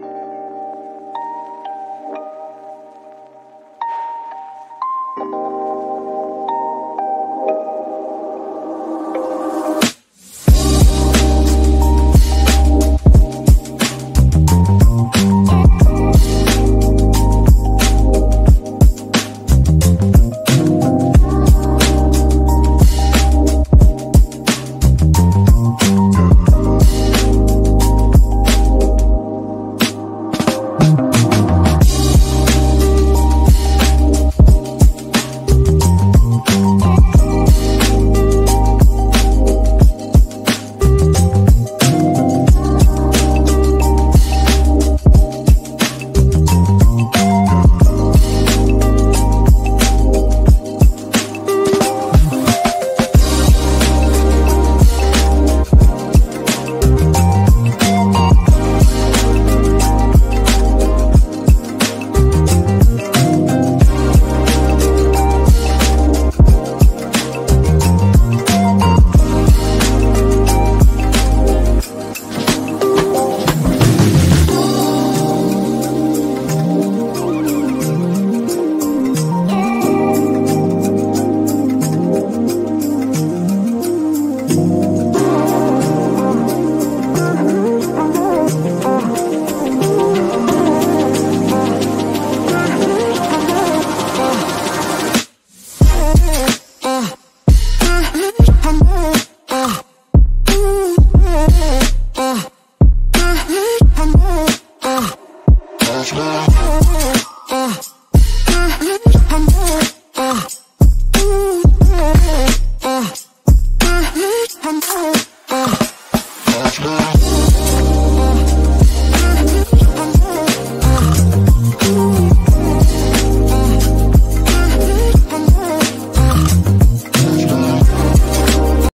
Bye. much more.